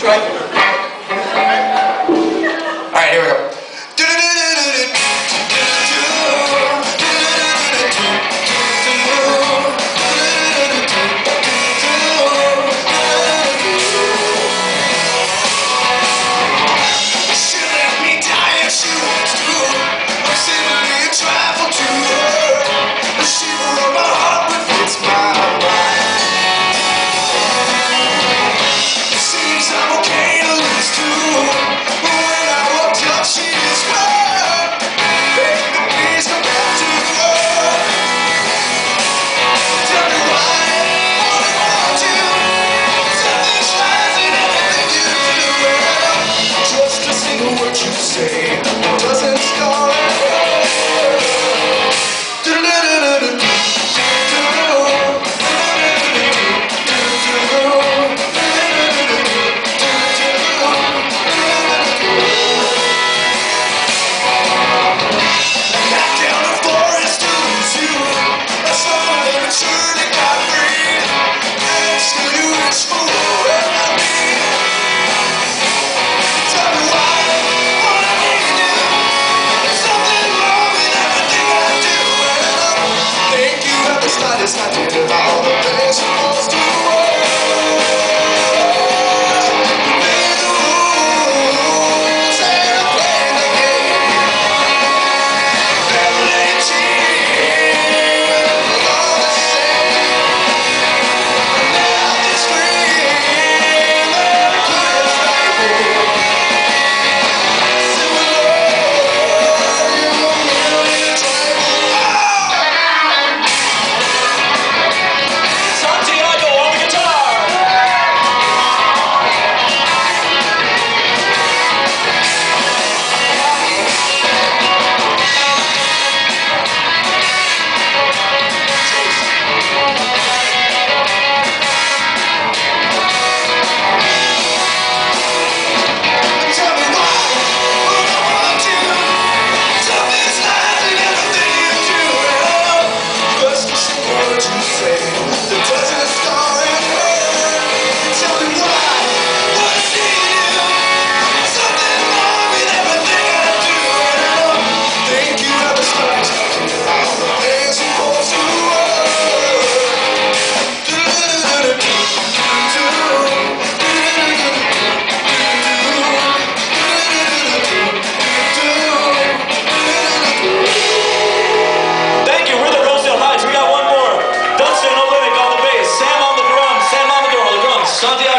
Try. Say idea of all the things Sunday